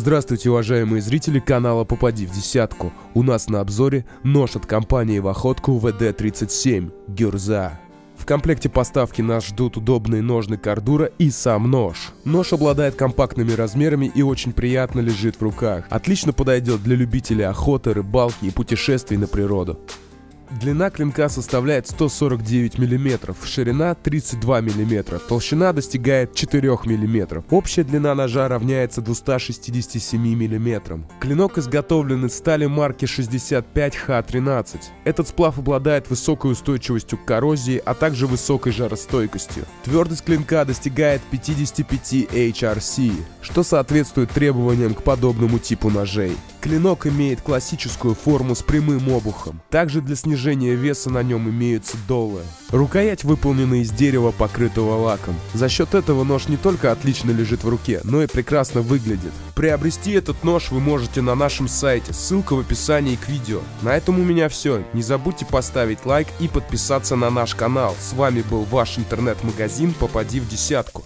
Здравствуйте, уважаемые зрители канала «Попади в десятку». У нас на обзоре нож от компании в охотку ВД-37 «Гюрза». В комплекте поставки нас ждут удобные ножны кордура и сам нож. Нож обладает компактными размерами и очень приятно лежит в руках. Отлично подойдет для любителей охоты, рыбалки и путешествий на природу. Длина клинка составляет 149 мм, ширина 32 мм, толщина достигает 4 мм. Общая длина ножа равняется 267 мм. Клинок изготовлен из стали марки 65Х13. Этот сплав обладает высокой устойчивостью к коррозии, а также высокой жаростойкостью. Твердость клинка достигает 55 HRC, что соответствует требованиям к подобному типу ножей. Клинок имеет классическую форму с прямым обухом. Также для снижения веса на нем имеются долы. Рукоять выполнена из дерева, покрытого лаком. За счет этого нож не только отлично лежит в руке, но и прекрасно выглядит. Приобрести этот нож вы можете на нашем сайте, ссылка в описании к видео. На этом у меня все. Не забудьте поставить лайк и подписаться на наш канал. С вами был ваш интернет-магазин «Попади в десятку».